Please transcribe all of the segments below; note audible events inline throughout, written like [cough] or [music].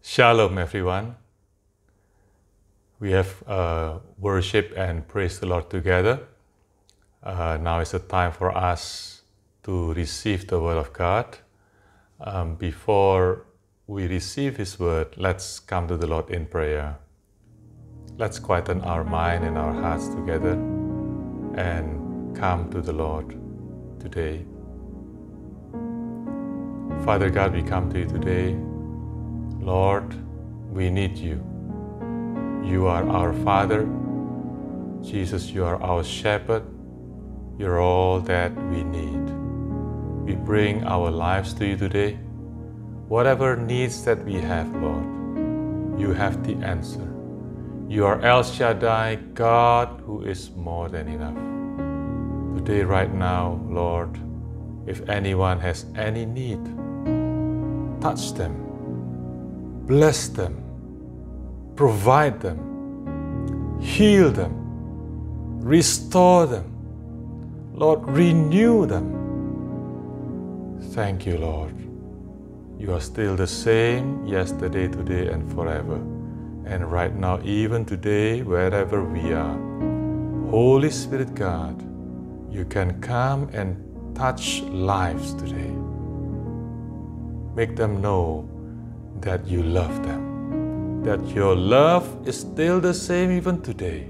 Shalom, everyone. We have uh, worship and praise the Lord together. Uh, now is the time for us to receive the Word of God. Um, before we receive His Word, let's come to the Lord in prayer. Let's quieten our mind and our hearts together and come to the Lord today. Father God, we come to you today. Lord, we need you. You are our Father. Jesus, you are our shepherd. You're all that we need. We bring our lives to you today. Whatever needs that we have, Lord, you have the answer. You are El Shaddai, God who is more than enough. Today, right now, Lord, if anyone has any need, touch them, bless them, provide them, heal them, restore them. Lord, renew them. Thank you, Lord. You are still the same yesterday, today, and forever. And right now, even today, wherever we are, Holy Spirit God, you can come and touch lives today. Make them know that you love them, that your love is still the same even today.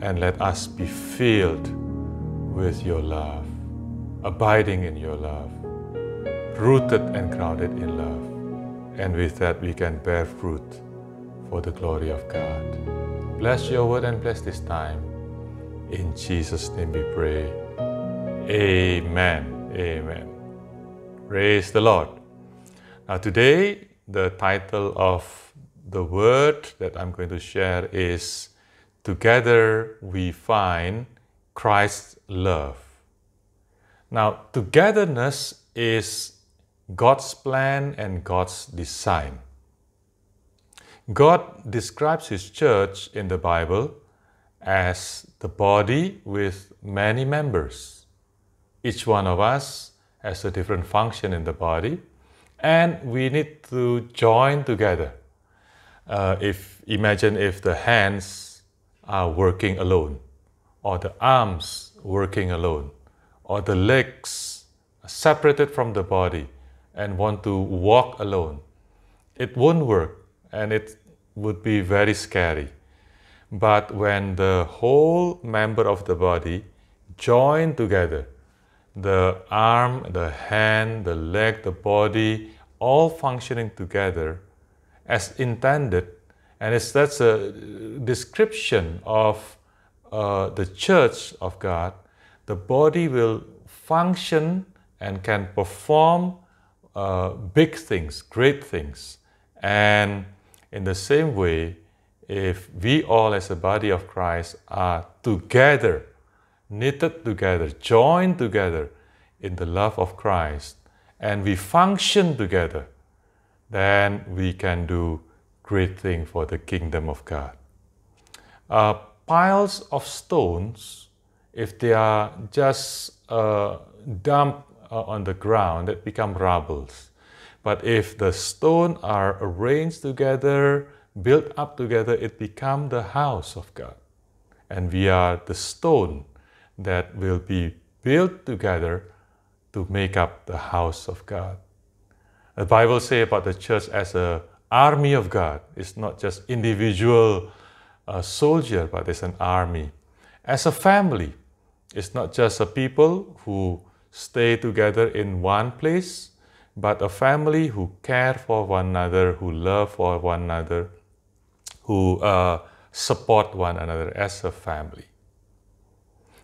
And let us be filled with your love, abiding in your love, rooted and grounded in love. And with that, we can bear fruit for the glory of God. Bless your word and bless this time. In Jesus' name we pray. Amen. Amen. Praise the Lord. Now, today, the title of the word that I'm going to share is Together We Find Christ's Love. Now, togetherness is God's plan and God's design. God describes His church in the Bible as the body with many members. Each one of us has a different function in the body, and we need to join together. Uh, if imagine if the hands are working alone, or the arms working alone, or the legs separated from the body and want to walk alone, it won't work and it would be very scary. But when the whole member of the body join together, the arm, the hand, the leg, the body, all functioning together as intended, and it's, that's a description of uh, the church of God, the body will function and can perform uh, big things, great things. And in the same way, if we all as a body of Christ are together, knitted together, joined together in the love of Christ, and we function together, then we can do great things for the kingdom of God. Uh, piles of stones, if they are just uh, dumped uh, on the ground, that become rubbles. But if the stones are arranged together, built up together, it becomes the house of God. And we are the stone that will be built together to make up the house of God. The Bible says about the church as an army of God. It's not just individual uh, soldier, but it's an army. As a family, it's not just a people who stay together in one place, but a family who care for one another, who love for one another, who uh, support one another as a family.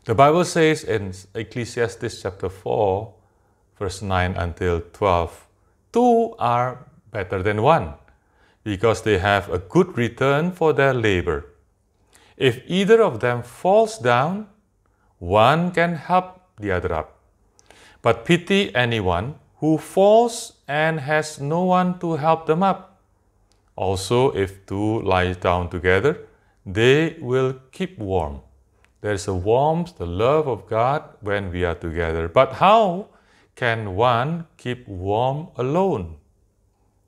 The Bible says in Ecclesiastes chapter 4, verse 9 until 12, two are better than one because they have a good return for their labor. If either of them falls down, one can help the other up. But pity anyone who falls and has no one to help them up. Also, if two lie down together, they will keep warm. There is a warmth, the love of God when we are together. But how can one keep warm alone?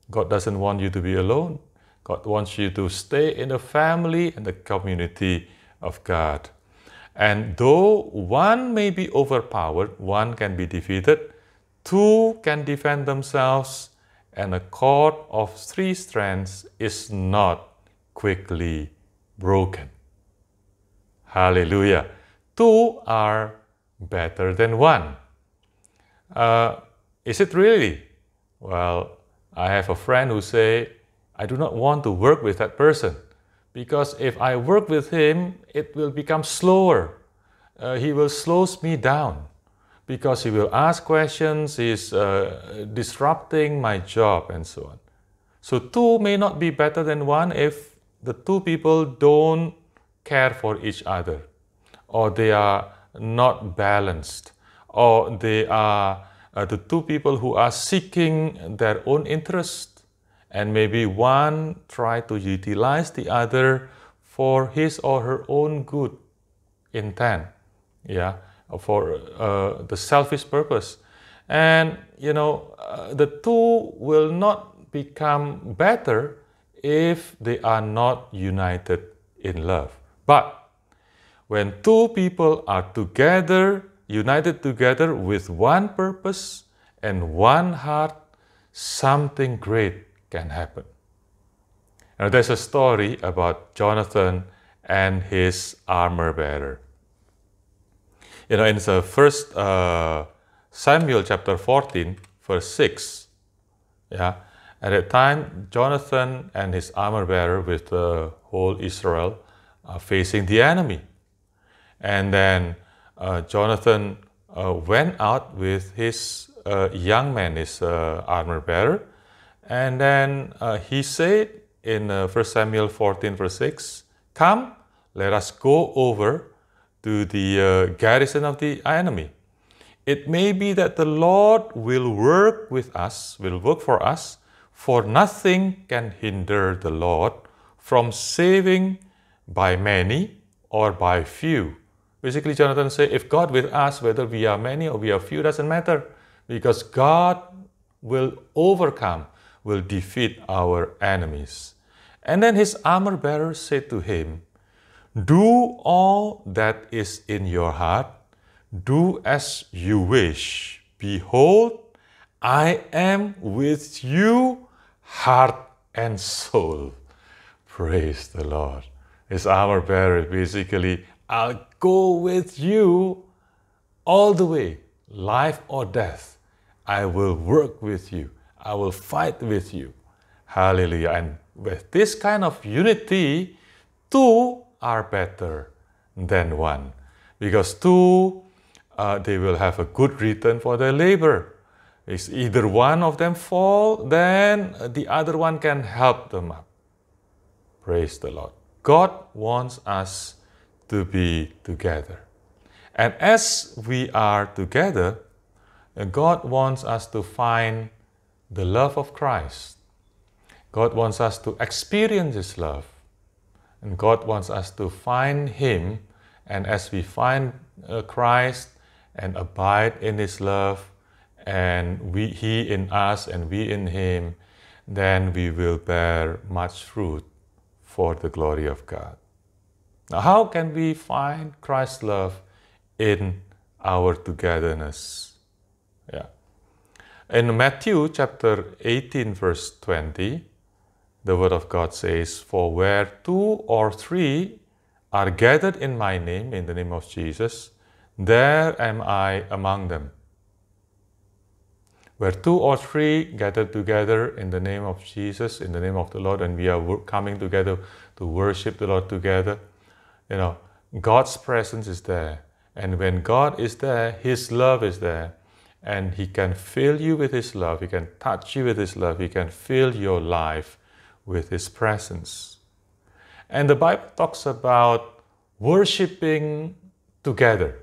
God doesn't want you to be alone. God wants you to stay in the family and the community of God. And though one may be overpowered, one can be defeated, two can defend themselves, and a cord of three strands is not quickly broken. Hallelujah. Two are better than one. Uh, is it really? Well, I have a friend who say, I do not want to work with that person because if I work with him, it will become slower. Uh, he will slow me down because he will ask questions, he's uh, disrupting my job, and so on. So, two may not be better than one if the two people don't care for each other, or they are not balanced, or they are uh, the two people who are seeking their own interest, and maybe one try to utilize the other for his or her own good intent, yeah, for uh, the selfish purpose, and you know uh, the two will not become better if they are not united in love. But when two people are together united together with one purpose and one heart, something great can happen. Now, there's a story about Jonathan and his armor bearer. You know, in the first uh, Samuel chapter 14, verse 6, yeah, at that time, Jonathan and his armor bearer with the whole Israel facing the enemy. And then uh, Jonathan uh, went out with his uh, young man, his armor bearer, and then he said in uh, 1 Samuel 14, verse 6, Come, let us go over to the uh, garrison of the enemy. It may be that the Lord will work with us, will work for us, for nothing can hinder the Lord from saving by many or by few. Basically, Jonathan said, if God with us, whether we are many or we are few, doesn't matter, because God will overcome, will defeat our enemies. And then his armor bearer said to him, Do all that is in your heart, do as you wish. Behold, I am with you, heart and soul. Praise the Lord. His our bearer basically I'll go with you all the way, life or death. I will work with you. I will fight with you. Hallelujah. And with this kind of unity, two are better than one. Because two, uh, they will have a good return for their labor. If either one of them fall, then the other one can help them up. Praise the Lord. God wants us to be together. And as we are together, God wants us to find the love of Christ. God wants us to experience His love. And God wants us to find Him. And as we find uh, Christ and abide in His love, and we, He in us and we in Him, then we will bear much fruit for the glory of God. Now, how can we find Christ's love in our togetherness? Yeah. In Matthew chapter 18, verse 20, the Word of God says, For where two or three are gathered in my name, in the name of Jesus, there am I among them. Where two or three gathered together in the name of Jesus, in the name of the Lord, and we are coming together to worship the Lord together, you know, God's presence is there. And when God is there, His love is there. And He can fill you with His love. He can touch you with His love. He can fill your life with His presence. And the Bible talks about worshiping together.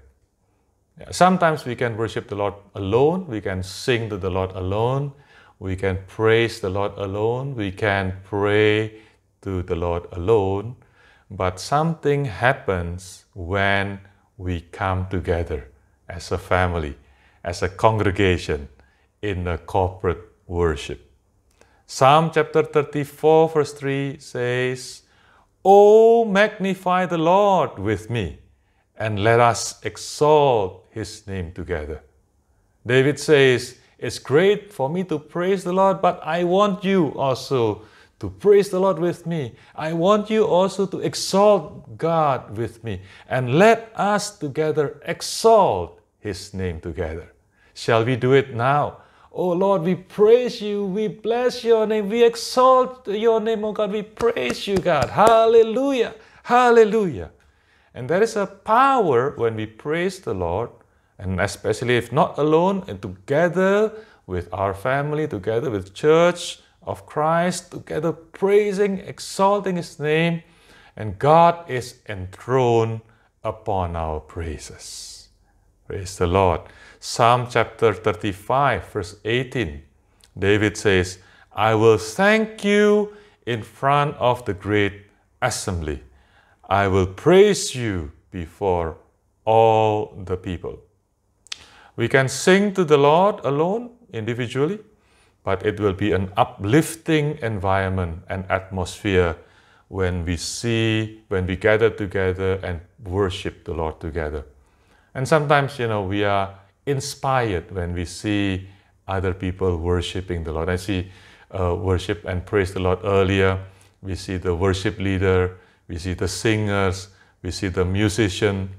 Sometimes we can worship the Lord alone. We can sing to the Lord alone. We can praise the Lord alone. We can pray to the Lord alone. But something happens when we come together as a family, as a congregation in a corporate worship. Psalm chapter 34, verse 3 says, Oh, magnify the Lord with me, and let us exalt his name together. David says, It's great for me to praise the Lord, but I want you also to praise the Lord with me. I want you also to exalt God with me. And let us together exalt his name together. Shall we do it now? Oh Lord, we praise you, we bless your name, we exalt your name, oh God, we praise you, God. Hallelujah, hallelujah. And there is a power when we praise the Lord, and especially if not alone, and together with our family, together with church of Christ, together praising, exalting His name, and God is enthroned upon our praises. Praise the Lord. Psalm chapter 35, verse 18, David says, I will thank you in front of the great assembly. I will praise you before all the people. We can sing to the Lord alone, individually, but it will be an uplifting environment and atmosphere when we see, when we gather together and worship the Lord together. And sometimes, you know, we are inspired when we see other people worshiping the Lord. I see uh, worship and praise the Lord earlier. We see the worship leader, we see the singers, we see the musician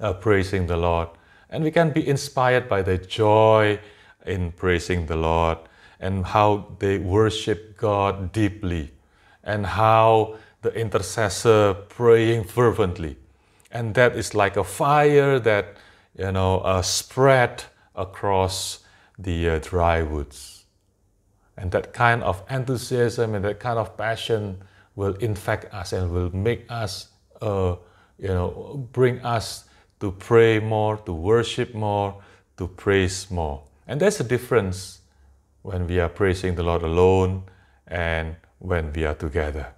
uh, praising the Lord. And we can be inspired by the joy in praising the Lord and how they worship God deeply and how the intercessor praying fervently. And that is like a fire that you know, uh, spread across the uh, dry woods. And that kind of enthusiasm and that kind of passion will infect us and will make us, uh, you know, bring us to pray more, to worship more, to praise more. And there's a difference when we are praising the Lord alone and when we are together.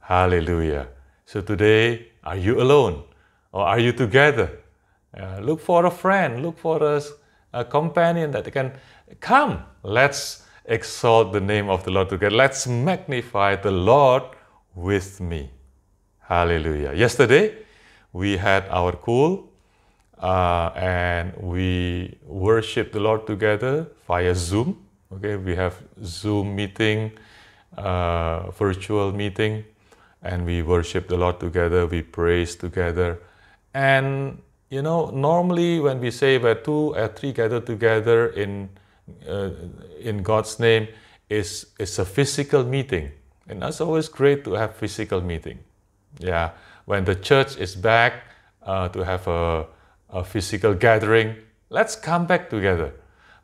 Hallelujah. So today, are you alone or are you together? Uh, look for a friend, look for a, a companion that can come. Let's exalt the name of the Lord together. Let's magnify the Lord with me. Hallelujah. Yesterday, we had our cool uh, and we worship the Lord together via Zoom. Okay, we have Zoom meeting, uh, virtual meeting, and we worship the Lord together. We praise together, and you know, normally when we say where two or three gather together in uh, in God's name, is it's a physical meeting, and that's always great to have physical meeting. Yeah, when the church is back uh, to have a, a physical gathering, let's come back together.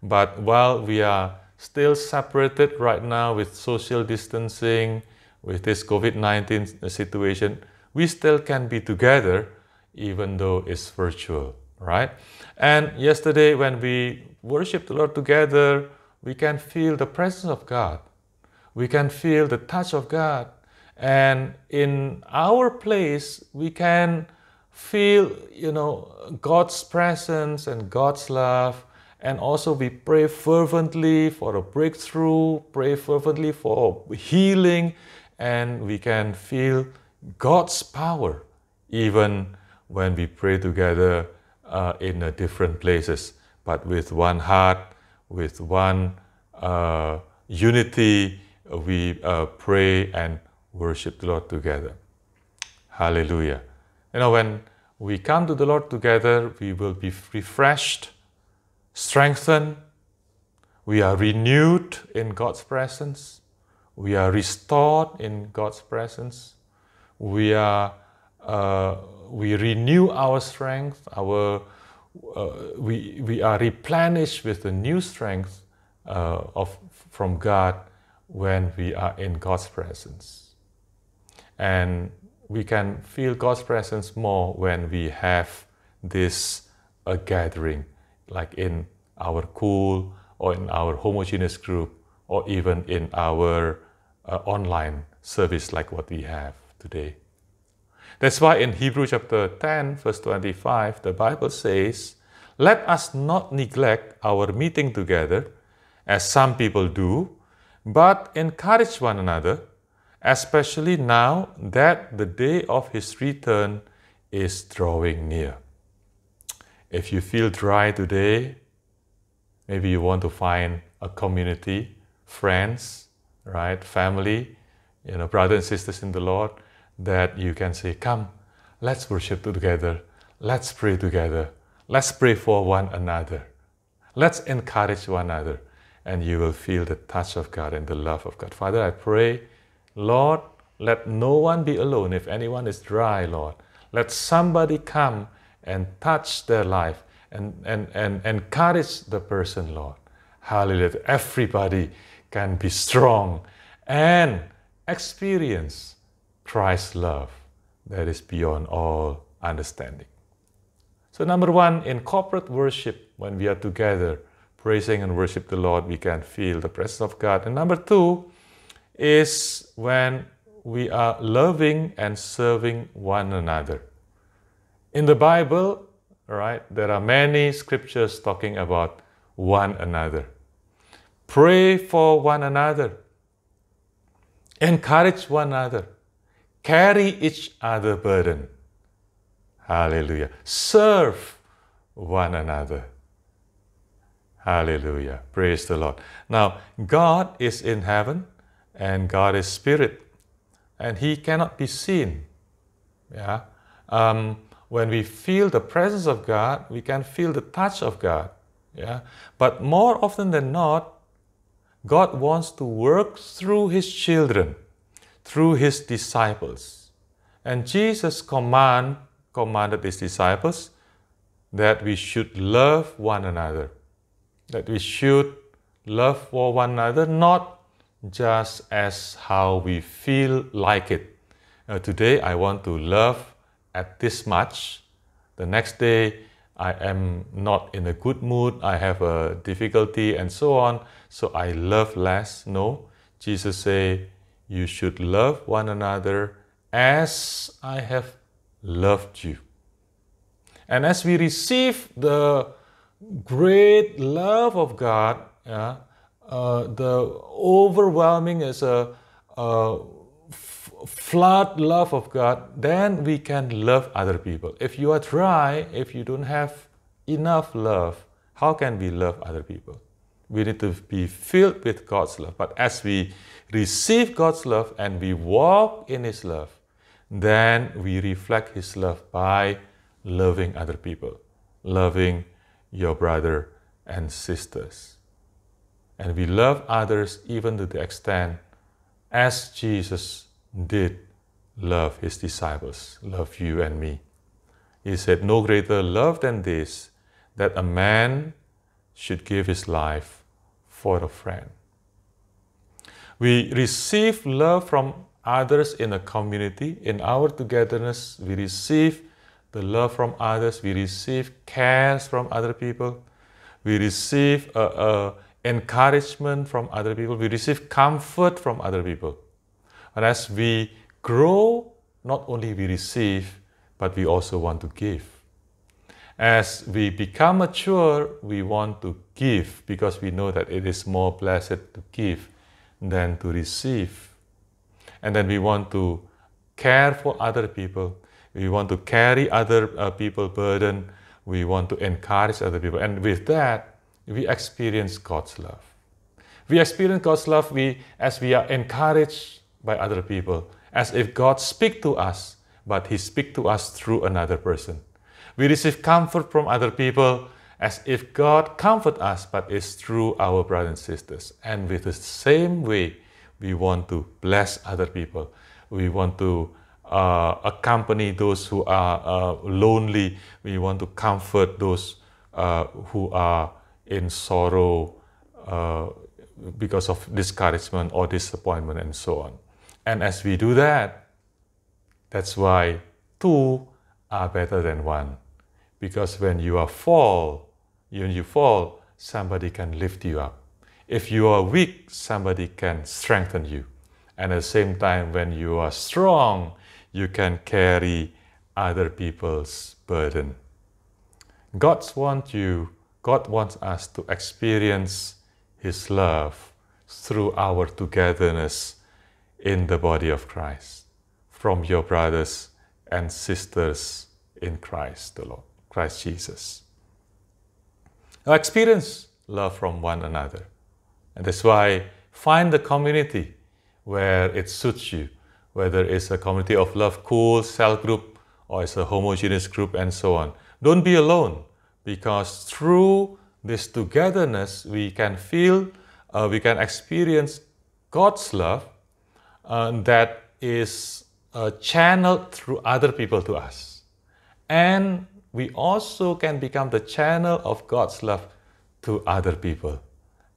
But while we are still separated right now with social distancing, with this COVID 19 situation, we still can be together even though it's virtual, right? And yesterday, when we worship the Lord together, we can feel the presence of God. We can feel the touch of God. And in our place, we can feel, you know, God's presence and God's love. And also, we pray fervently for a breakthrough, pray fervently for healing, and we can feel God's power even when we pray together uh, in uh, different places, but with one heart, with one uh, unity, we uh, pray and worship the Lord together. Hallelujah. You know, when we come to the Lord together, we will be refreshed, strengthened, we are renewed in God's presence, we are restored in God's presence, we are uh, we renew our strength, our, uh, we, we are replenished with the new strength uh, of, from God when we are in God's presence. And we can feel God's presence more when we have this a gathering, like in our cool or in our homogeneous group, or even in our uh, online service like what we have today. That's why in Hebrew chapter 10, verse 25, the Bible says, Let us not neglect our meeting together, as some people do, but encourage one another, especially now that the day of his return is drawing near. If you feel dry today, maybe you want to find a community, friends, right, family, you know, brothers and sisters in the Lord, that you can say, Come, let's worship together, let's pray together, let's pray for one another, let's encourage one another, and you will feel the touch of God and the love of God. Father, I pray, Lord, let no one be alone. If anyone is dry, Lord, let somebody come and touch their life and, and, and encourage the person, Lord. Hallelujah. Everybody can be strong and experience Christ's love that is beyond all understanding. So, number one, in corporate worship, when we are together praising and worship the Lord, we can feel the presence of God. And number two is when we are loving and serving one another. In the Bible, right, there are many scriptures talking about one another. Pray for one another. Encourage one another. Carry each other burden. Hallelujah. Serve one another. Hallelujah. Praise the Lord. Now, God is in heaven and God is spirit and he cannot be seen. Yeah. Um, when we feel the presence of God, we can feel the touch of God. Yeah. But more often than not, God wants to work through his children, through his disciples. And Jesus command, commanded his disciples that we should love one another, that we should love for one another, not just as how we feel like it. Uh, today I want to love at this much. The next day I am not in a good mood, I have a difficulty and so on, so I love less. No, Jesus say you should love one another as I have loved you. And as we receive the great love of God, yeah, uh, the overwhelming is a, flood love of God, then we can love other people. If you are dry, if you don't have enough love, how can we love other people? We need to be filled with God's love. But as we receive God's love and we walk in His love, then we reflect His love by loving other people, loving your brother and sisters. And we love others even to the extent as Jesus did love his disciples, love you and me. He said, No greater love than this, that a man should give his life for a friend. We receive love from others in a community. In our togetherness, we receive the love from others. We receive cares from other people. We receive a, a encouragement from other people. We receive comfort from other people. And as we grow, not only we receive, but we also want to give. As we become mature, we want to give because we know that it is more blessed to give than to receive. And then we want to care for other people. We want to carry other uh, people burden. We want to encourage other people. And with that, we experience God's love. We experience God's love we, as we are encouraged by other people, as if God speaks to us, but He speaks to us through another person. We receive comfort from other people as if God comfort us, but it's through our brothers and sisters. And with the same way, we want to bless other people. We want to uh, accompany those who are uh, lonely. We want to comfort those uh, who are in sorrow uh, because of discouragement or disappointment and so on. And as we do that, that's why two are better than one. Because when you are fall, when you fall, somebody can lift you up. If you are weak, somebody can strengthen you. And at the same time, when you are strong, you can carry other people's burden. God wants you God wants us to experience His love through our togetherness in the body of Christ from your brothers and sisters in Christ the Lord, Christ Jesus. Now experience love from one another. And that's why find the community where it suits you, whether it's a community of love, cool, cell group, or it's a homogeneous group, and so on. Don't be alone because through this togetherness, we can feel, uh, we can experience God's love uh, that is uh, channeled through other people to us. And we also can become the channel of God's love to other people.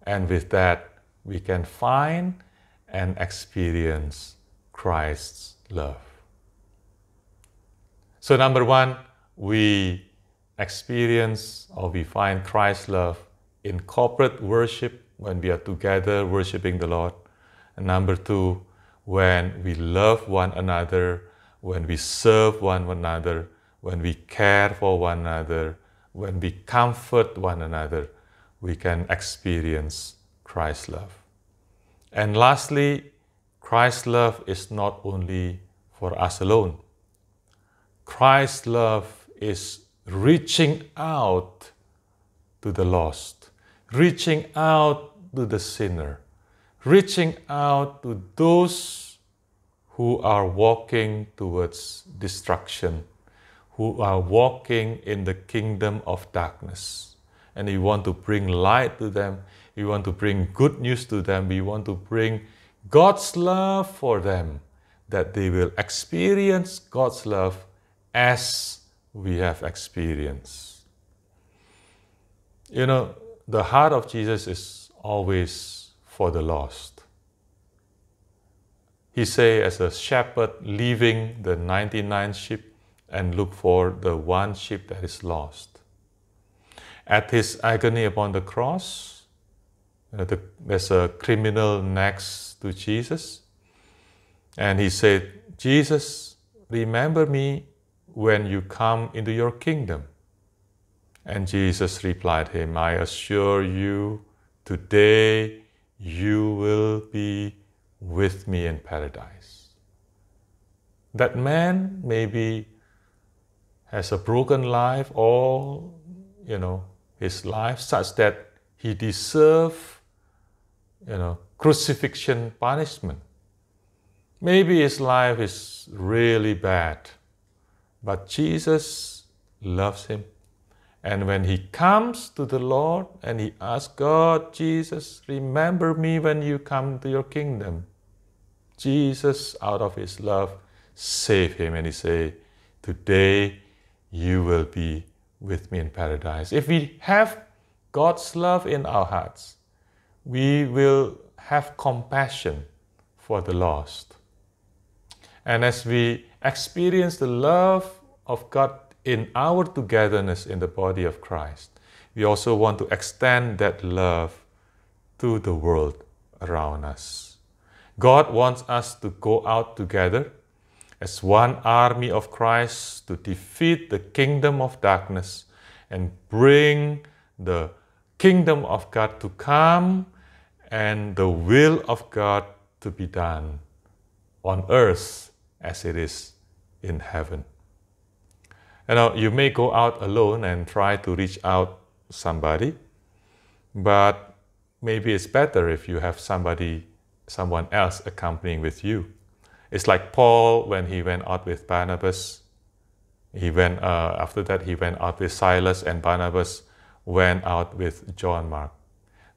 And with that, we can find and experience Christ's love. So, number one, we experience or we find Christ's love in corporate worship when we are together worshiping the Lord. And number two, when we love one another, when we serve one another, when we care for one another, when we comfort one another, we can experience Christ's love. And lastly, Christ's love is not only for us alone. Christ's love is reaching out to the lost, reaching out to the sinner, reaching out to those who are walking towards destruction, who are walking in the kingdom of darkness. And we want to bring light to them, we want to bring good news to them, we want to bring God's love for them, that they will experience God's love as we have experienced. You know, the heart of Jesus is always for the lost. He say as a shepherd leaving the 99 sheep and look for the one sheep that is lost. At his agony upon the cross, there's a criminal next to Jesus, and he said, Jesus, remember me when you come into your kingdom. And Jesus replied him, I assure you, today you will be with me in paradise. That man maybe has a broken life all, you know, his life such that he deserve, you know, crucifixion punishment. Maybe his life is really bad but Jesus loves him. And when he comes to the Lord and he asks God, Jesus, remember me when you come to your kingdom. Jesus, out of his love, save him and he say, today you will be with me in paradise. If we have God's love in our hearts, we will have compassion for the lost. And as we experience the love of God in our togetherness in the body of Christ, we also want to extend that love to the world around us. God wants us to go out together as one army of Christ to defeat the kingdom of darkness and bring the kingdom of God to come and the will of God to be done on earth as it is in heaven. You know, you may go out alone and try to reach out somebody, but maybe it's better if you have somebody, someone else accompanying with you. It's like Paul when he went out with Barnabas. He went uh, after that. He went out with Silas, and Barnabas went out with John Mark.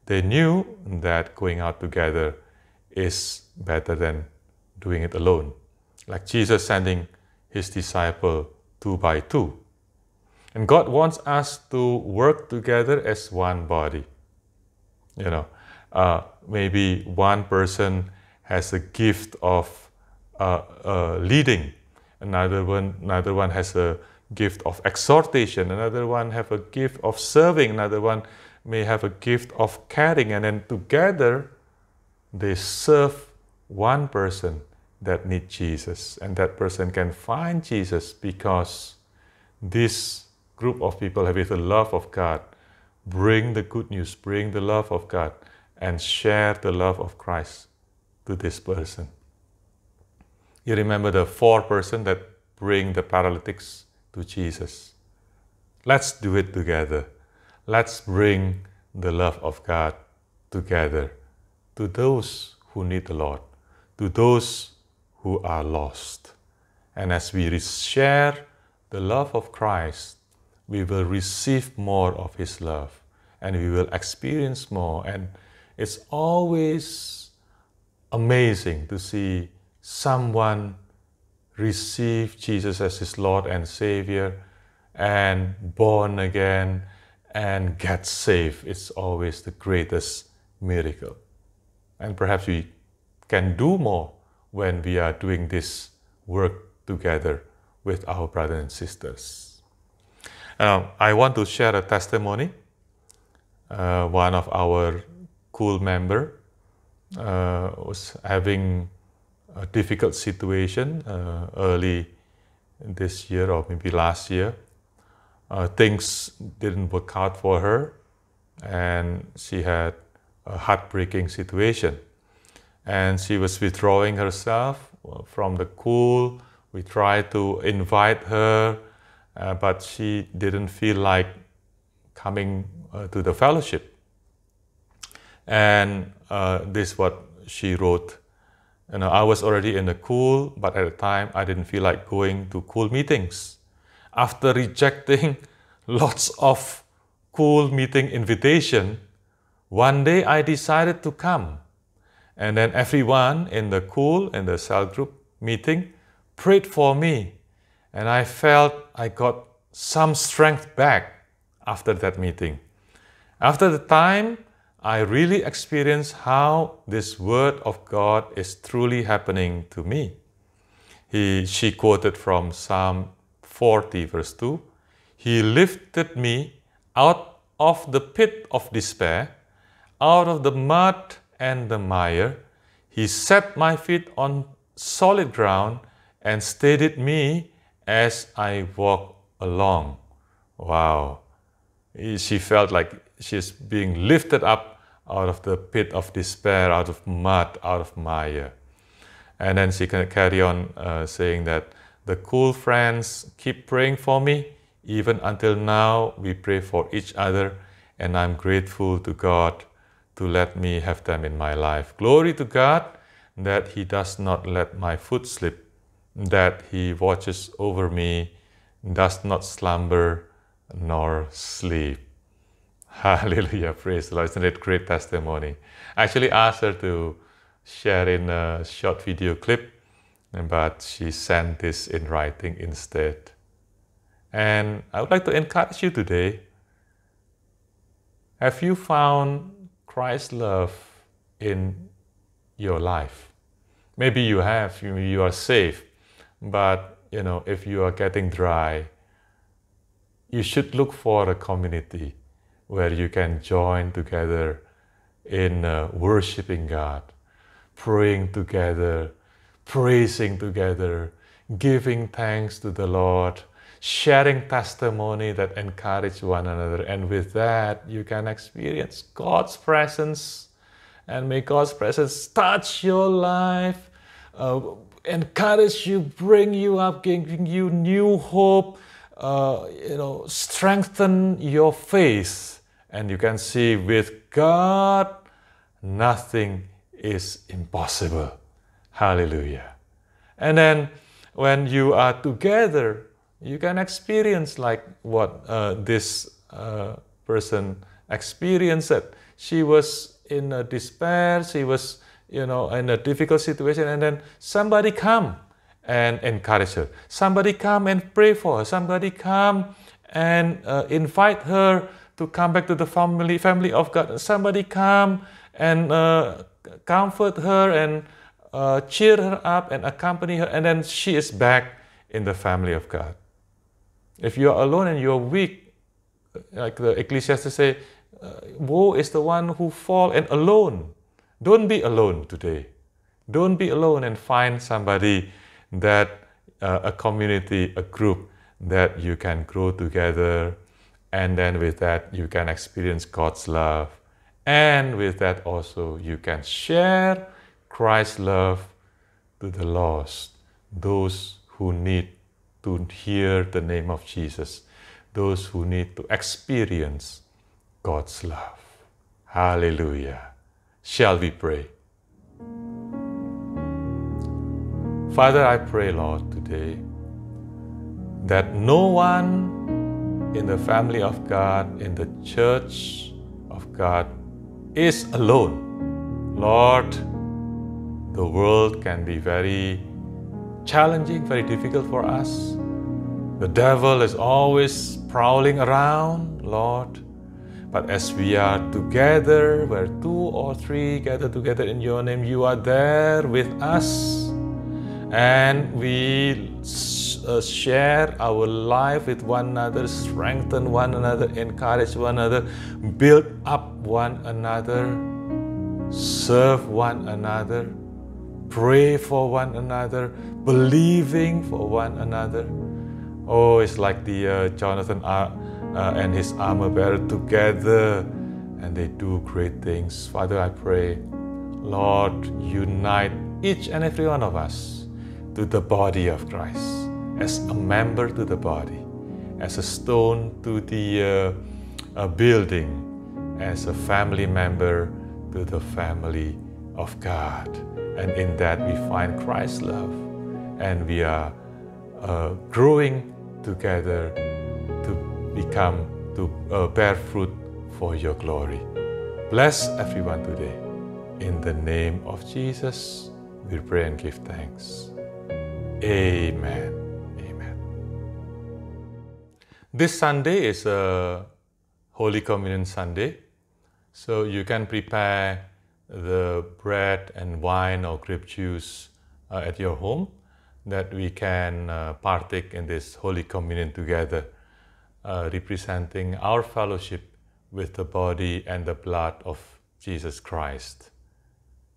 They knew that going out together is better than doing it alone. Like Jesus sending his disciple two by two. And God wants us to work together as one body. You know, uh, maybe one person has a gift of uh, uh, leading, another one, another one has a gift of exhortation, another one have a gift of serving, another one may have a gift of caring, and then together they serve one person that need Jesus, and that person can find Jesus because this group of people have the love of God bring the good news, bring the love of God, and share the love of Christ to this person. You remember the four person that bring the paralytics to Jesus. Let's do it together. Let's bring the love of God together to those who need the Lord, to those who are lost. And as we share the love of Christ, we will receive more of His love and we will experience more. And it's always amazing to see someone receive Jesus as his Lord and Savior and born again and get saved. It's always the greatest miracle. And perhaps we can do more when we are doing this work together with our brothers and sisters. Uh, I want to share a testimony. Uh, one of our cool member uh, was having a difficult situation uh, early this year or maybe last year. Uh, things didn't work out for her, and she had a heartbreaking situation. And she was withdrawing herself from the cool. We tried to invite her, uh, but she didn't feel like coming uh, to the fellowship. And uh, this is what she wrote you know, I was already in the cool, but at the time I didn't feel like going to cool meetings. After rejecting [laughs] lots of cool meeting invitation, one day I decided to come. And then everyone in the cool in the cell group meeting prayed for me. And I felt I got some strength back after that meeting. After the time, I really experienced how this word of God is truly happening to me. He, she quoted from Psalm 40, verse 2 He lifted me out of the pit of despair, out of the mud and the mire. He set my feet on solid ground and steadied me as I walked along. Wow. She felt like she's being lifted up out of the pit of despair, out of mud, out of mire. And then she can carry on uh, saying that the cool friends keep praying for me. Even until now, we pray for each other, and I'm grateful to God to let me have them in my life. Glory to God that He does not let my foot slip, that He watches over me, does not slumber nor sleep. [laughs] Hallelujah. Praise the Lord. Isn't it great testimony? I actually asked her to share in a short video clip, but she sent this in writing instead. And I would like to encourage you today. Have you found Christ's love in your life? Maybe you have, you are safe, but you know, if you are getting dry, you should look for a community where you can join together in uh, worshiping God, praying together, praising together, giving thanks to the Lord, sharing testimony that encourage one another. And with that, you can experience God's presence. And may God's presence touch your life, uh, encourage you, bring you up, giving you new hope, uh, you know, strengthen your faith and you can see with God, nothing is impossible. Hallelujah. And then when you are together, you can experience like what uh, this uh, person experienced. She was in a despair, she was, you know, in a difficult situation, and then somebody come and encourage her. Somebody come and pray for her. Somebody come and uh, invite her to come back to the family family of God. Somebody come and uh, comfort her and uh, cheer her up and accompany her, and then she is back in the family of God. If you are alone and you are weak, like the Ecclesiastes say, uh, woe is the one who fall and alone. Don't be alone today. Don't be alone and find somebody that uh, a community, a group that you can grow together, and then with that, you can experience God's love And with that, also, you can share Christ's love to the lost, those who need to hear the name of Jesus, those who need to experience God's love. Hallelujah. Shall we pray? Father, I pray, Lord, today that no one in the family of God, in the church of God, is alone. Lord, the world can be very challenging, very difficult for us. The devil is always prowling around, Lord. But as we are together, where two or three gather together in your name, you are there with us. And we uh, share our life with one another, strengthen one another, encourage one another, build up one another, serve one another, pray for one another, believing for one another. Oh, it's like the uh, Jonathan uh, uh, and his armor bearer together and they do great things. Father, I pray, Lord, unite each and every one of us to the body of Christ as a member to the body, as a stone to the uh, building, as a family member to the family of God. And in that we find Christ's love and we are uh, growing together to become to uh, bear fruit for your glory. Bless everyone today. In the name of Jesus, we pray and give thanks. Amen. Amen. This Sunday is a Holy Communion Sunday, so you can prepare the bread and wine or grape juice uh, at your home that we can uh, partake in this Holy Communion together uh, representing our fellowship with the body and the blood of Jesus Christ.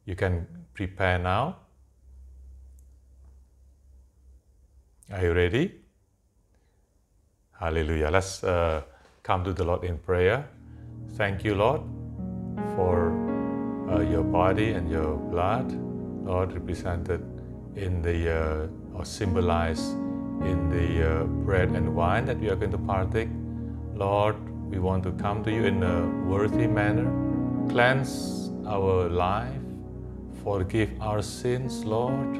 You can prepare now. Are you ready? Hallelujah. Let's uh, come to the Lord in prayer. Thank you, Lord, for uh, your body and your blood, Lord, represented in the uh, or symbolized in the uh, bread and wine that we are going to partake. Lord, we want to come to you in a worthy manner. Cleanse our life. Forgive our sins, Lord,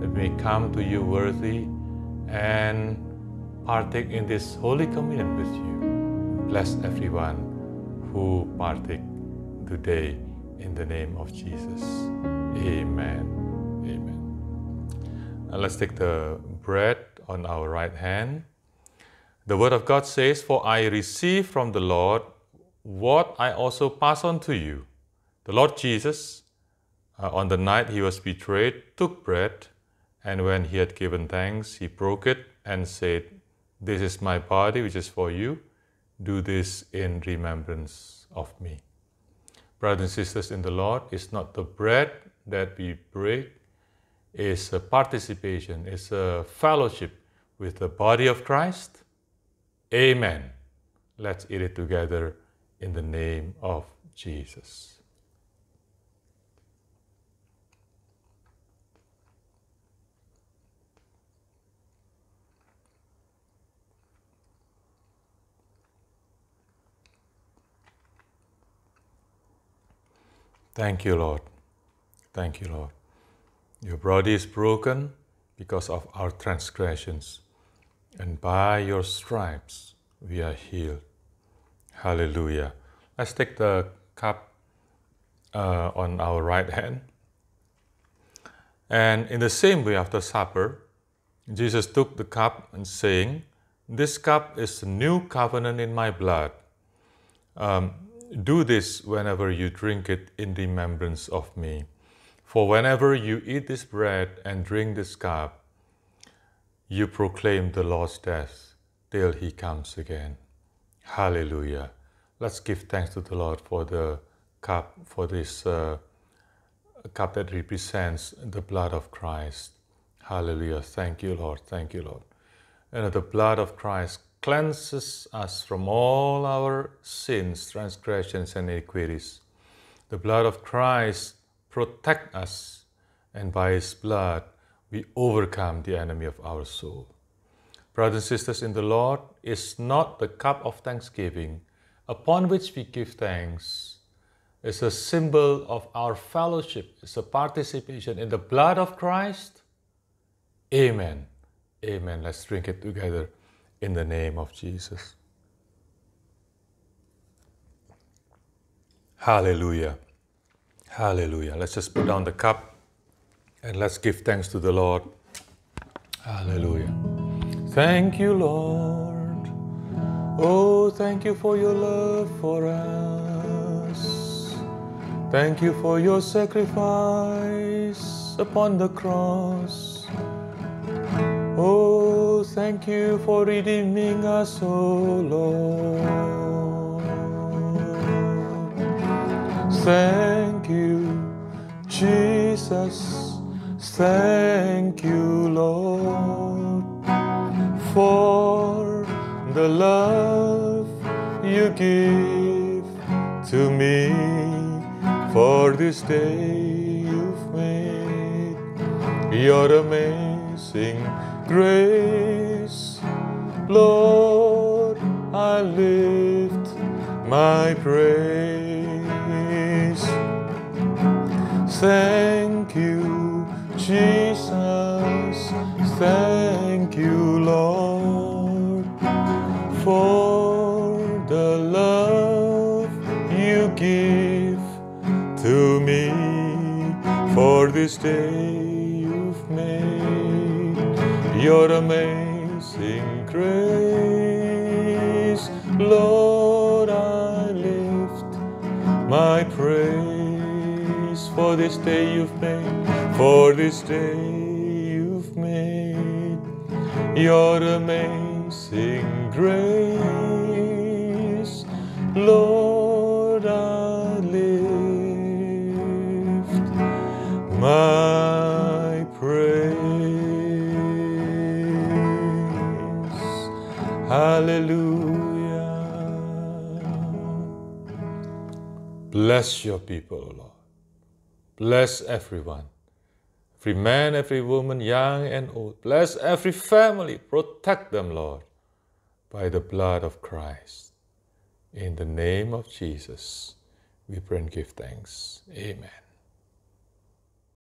that we come to you worthy and partake in this Holy Communion with you. Bless everyone who partake today in the name of Jesus. Amen. Amen. let's take the bread on our right hand. The Word of God says, For I receive from the Lord what I also pass on to you. The Lord Jesus, uh, on the night he was betrayed, took bread, and when he had given thanks, he broke it and said, This is my body, which is for you. Do this in remembrance of me. Brothers and sisters in the Lord, it's not the bread that we break, it's a participation, it's a fellowship with the body of Christ? Amen. Let's eat it together in the name of Jesus. Thank you, Lord. Thank you, Lord. Your body is broken because of our transgressions and by your stripes we are healed. Hallelujah. Let's take the cup uh, on our right hand. And in the same way, after supper, Jesus took the cup and saying, This cup is the new covenant in my blood. Um, do this whenever you drink it in remembrance of me. For whenever you eat this bread and drink this cup, you proclaim the Lord's death till he comes again. Hallelujah. Let's give thanks to the Lord for the cup, for this uh, cup that represents the blood of Christ. Hallelujah. Thank you, Lord. Thank you, Lord. And the blood of Christ cleanses us from all our sins, transgressions, and iniquities. The blood of Christ protect us, and by His blood we overcome the enemy of our soul. Brothers and sisters in the Lord, is not the cup of thanksgiving upon which we give thanks. It's a symbol of our fellowship. It's a participation in the blood of Christ. Amen. Amen. Let's drink it together in the name of Jesus. Hallelujah. Hallelujah. Let's just put down the cup and let's give thanks to the Lord. Hallelujah. Thank you, Lord. Oh, thank you for your love for us. Thank you for your sacrifice upon the cross. Oh, thank you for redeeming us, oh Lord. Thank you, Jesus. Thank you, Lord, for the love you give to me for this day you've made. Your amazing grace, Lord, I lift my praise. Thank you, Jesus. Thank you, Lord, for the love you give to me for this day you've made. Your amazing grace, Lord, I lift my praise for this day you've made, for this day you've made. Your amazing grace, Lord, I lift my Hallelujah. Bless your people, O Lord. Bless everyone. Every man, every woman, young and old. Bless every family. Protect them, Lord, by the blood of Christ. In the name of Jesus, we pray and give thanks. Amen.